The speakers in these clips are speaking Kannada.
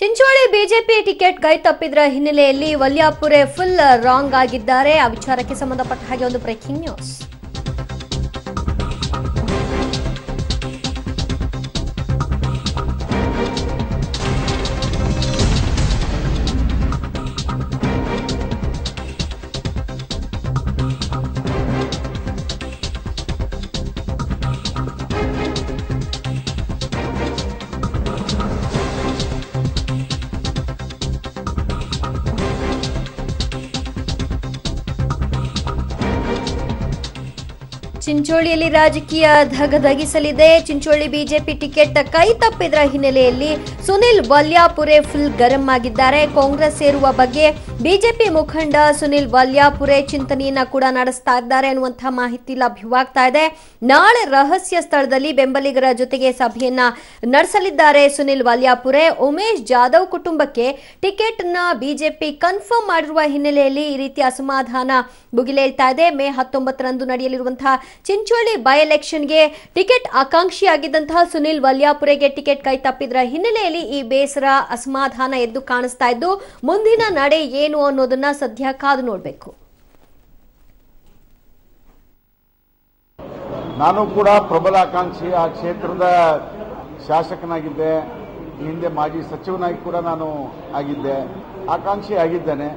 ಚಿಂಚೋಳಿ ಬಿಜೆಪಿ ಟಿಕೆಟ್ ಕೈ ತಪ್ಪಿದ್ರ ಹಿನ್ನೆಲೆಯಲ್ಲಿ ವಲ್ಯಾಪುರೆ ಫುಲ್ ರಾಂಗ್ ಆಗಿದ್ದಾರೆ. ಆ ವಿಚಾರಕ್ಕೆ ಸಂಬಂಧಪಟ್ಟ ಹಾಗೆ ಒಂದು ಬ್ರೇಕಿಂಗ್ ನ್ಯೂಸ್. ಚಿಂಚೋಳಿಯಲ್ಲಿ ರಾಜಕೀಯ ಧಗಧಗಿಸಲಿದೆ ಚಿಂಚೋಳಿ ಬಿಜೆಪಿ ಟಿಕೆಟ್ ಕೈ ತಪ್ಪಿದ್ರ ಹಿನ್ನೆಲೆಯಲ್ಲಿ ಸುನಿಲ್ ವಲ್ಯಾಪುರೆ ಫುಲ್ ಗರಂ ಆಗಿದ್ದಾರೆ. ಕಾಂಗ್ರೆಸ್ ಸೇರುವ ಬಗ್ಗೆ ಬಿಜೆಪಿ ಮುಖಂಡ ಸುನಿಲ್ ವಲ್ಯಾಪುರೆ ಚಿಂತನೆಯನ್ನ ಕೂಡ ನಡೆಸ್ತಾ ಇದ್ದಾರೆ ಅನ್ನುವಂತಹ ಮಾಹಿತಿ ಲಭ್ಯವಾಗ್ತಾ ಇದೆ. ನಾಳೆ ರಹಸ್ಯ ಸ್ಥಳದಲ್ಲಿ ಬೆಂಬಲಿಗರ ಜೊತೆಗೆ ಸಭೆಯನ್ನ ನಡೆಸಲಿದ್ದಾರೆ ಸುನಿಲ್ ವಲ್ಯಾಪುರೆ. ಉಮೇಶ್ ಜಾಧವ್ ಕುಟುಂಬಕ್ಕೆ ಟಿಕೆಟ್ನ ಬಿಜೆಪಿ ಕನ್ಫರ್ಮ್ ಮಾಡಿರುವ ಹಿನ್ನೆಲೆಯಲ್ಲಿ ಈ ರೀತಿ ಅಸಮಾಧಾನ ಭುಗಿಲೇಳ್ತಾ ಇದೆ. ಮೇ ಹತ್ತೊಂಬತ್ತರಂದು ನಡೆಯಲಿರುವಂತಹ ಚಿಂಚೋಳಿ ಬೈ ಎಲೆಕ್ಷನ್ಗೆ ಟಿಕೆಟ್ ಆಕಾಂಕ್ಷಿಯಾಗಿದ್ದಂತಹ ಸುನಿಲ್ ವಲ್ಯಾಪುರೆಗೆ ಟಿಕೆಟ್ ಕೈ ತಪ್ಪಿದ್ರ ಹಿನ್ನೆಲೆಯಲ್ಲಿ ಈ ಬೇಸರ ಅಸಮಾಧಾನ ಎದ್ದು ಕಾಣಿಸ್ತಾ ಇದ್ದು, ಮುಂದಿನ ನಡೆ ಏನು ಅನ್ನೋದನ್ನ ಸದ್ಯ ಕಾದು ನೋಡಬೇಕು. ನಾನು ಕೂಡ ಪ್ರಬಲ ಆಕಾಂಕ್ಷಿ ಆ ಕ್ಷೇತ್ರದ ಶಾಸಕನಾಗಿದ್ದೆ ಹಿಂದೆ ಮಾಜಿ ಸಚಿವನಾಗಿ ಕೂಡ ನಾನು ಆಗಿದ್ದೆ, ಆಕಾಂಕ್ಷಿ ಆಗಿದ್ದೇನೆ.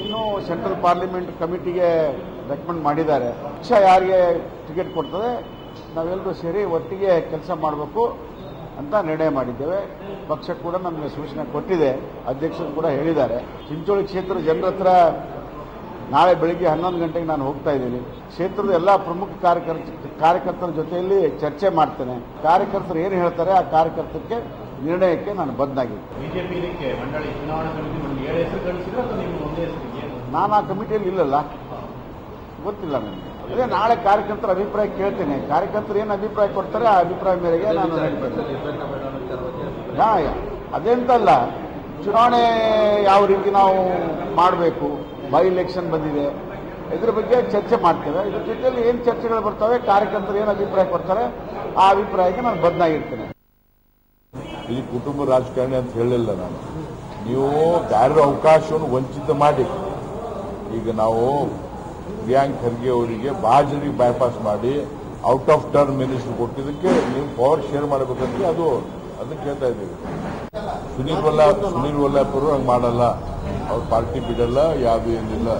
ಇನ್ನು ಸೆಂಟ್ರಲ್ ಪಾರ್ಲಿಮೆಂಟ್ ಕಮಿಟಿಗೆ ರೆಕಮೆಂಡ್ ಮಾಡಿದ್ದಾರೆ. ಪಕ್ಷ ಯಾರಿಗೆ ಟಿಕೆಟ್ ಕೊಡ್ತದೆ ನಾವೆಲ್ಲರೂ ಸೇರಿ ಒಟ್ಟಿಗೆ ಕೆಲಸ ಮಾಡಬೇಕು ಅಂತ ನಿರ್ಣಯ ಮಾಡಿದ್ದೇವೆ. ಪಕ್ಷ ಕೂಡ ನಮಗೆ ಸೂಚನೆ ಕೊಟ್ಟಿದೆ, ಅಧ್ಯಕ್ಷರು ಕೂಡ ಹೇಳಿದ್ದಾರೆ. ಚಿಂಚೋಳಿ ಕ್ಷೇತ್ರದ ಜನರ ಹತ್ರ ನಾಳೆ ಬೆಳಿಗ್ಗೆ ಹನ್ನೊಂದು ಗಂಟೆಗೆ ನಾನು ಹೋಗ್ತಾ ಇದ್ದೀನಿ. ಕ್ಷೇತ್ರದ ಎಲ್ಲ ಪ್ರಮುಖ ಕಾರ್ಯಕರ್ತ, ಕಾರ್ಯಕರ್ತರ ಜೊತೆಯಲ್ಲಿ ಚರ್ಚೆ ಮಾಡ್ತೇನೆ. ಕಾರ್ಯಕರ್ತರು ಏನು ಹೇಳ್ತಾರೆ, ಆ ಕಾರ್ಯಕರ್ತಕ್ಕೆ ನಿರ್ಣಯಕ್ಕೆ ನಾನು ಹೆಸರಿಗೆ ನಾನು ಆ ಕಮಿಟಿಯಲ್ಲಿ ಇಲ್ಲಲ್ಲ. ಗೊತ್ತಿಲ್ಲ ನನಗೆ. ಅದೇ ನಾಳೆ ಕಾರ್ಯಕರ್ತರ ಅಭಿಪ್ರಾಯ ಕೇಳ್ತೇನೆ. ಕಾರ್ಯಕರ್ತರು ಏನು ಅಭಿಪ್ರಾಯ ಕೊಡ್ತಾರೆ ಆ ಅಭಿಪ್ರಾಯ ಮೇರೆಗೆ ನಾನು ಅದೆಂತಲ್ಲ ಚುನಾವಣೆ ಯಾವ ರೀತಿ ನಾವು ಮಾಡಬೇಕು? ಬೈ ಇಲೆಕ್ಷನ್ ಬಂದಿದೆ. ಇದ್ರ ಬಗ್ಗೆ ಚರ್ಚೆ ಮಾಡ್ತೇವೆ. ಇದ್ರ ಜೊತೆಯಲ್ಲಿ ಏನು ಚರ್ಚೆಗಳು ಬರ್ತವೆ ಕಾರ್ಯಕರ್ತರು ಏನು ಅಭಿಪ್ರಾಯ ಕೊಡ್ತಾರೆ ಆ ಅಭಿಪ್ರಾಯಕ್ಕೆ ನಾನು ಬದ್ಧನಾಗಿರ್ತೇನೆ. ಈ ಕುಟುಂಬ ರಾಜಕಾರಣಿ ಅಂತ ಹೇಳಲಿಲ್ಲ ನಾನು. ನೀವು ಬೇರೆ ಅವಕಾಶವನ್ನು ವಂಚಿತ ಮಾಡಿ, ಈಗ ನಾವು ಪ್ರಿಯಾಂಕ್ ಖರ್ಗೆ ಅವರಿಗೆ ಬಾಜರಿ ಬೈಪಾಸ್ ಮಾಡಿ ಔಟ್ ಆಫ್ ಟರ್ನ್ ಮಿನಿಸ್ಟರ್ ಕೊಟ್ಟಿದ್ದಕ್ಕೆ ನೀವು ಪವರ್ ಶೇರ್ ಮಾಡಬೇಕಂತ ಅದು, ಅದನ್ನ ಕೇಳ್ತಾ ಇದ್ದೀವಿ. ಸುನೀಲ್ ವಲ್ಲಾ ಸುನೀಲ್ ವಲ್ಲಾಪುರ ಹಂಗೆ ಮಾಡಲ್ಲ. ಅವ್ರ ಪಾರ್ಟಿ ಬಿಡಲ್ಲ, ಯಾವುದೂ ಏನಿಲ್ಲ.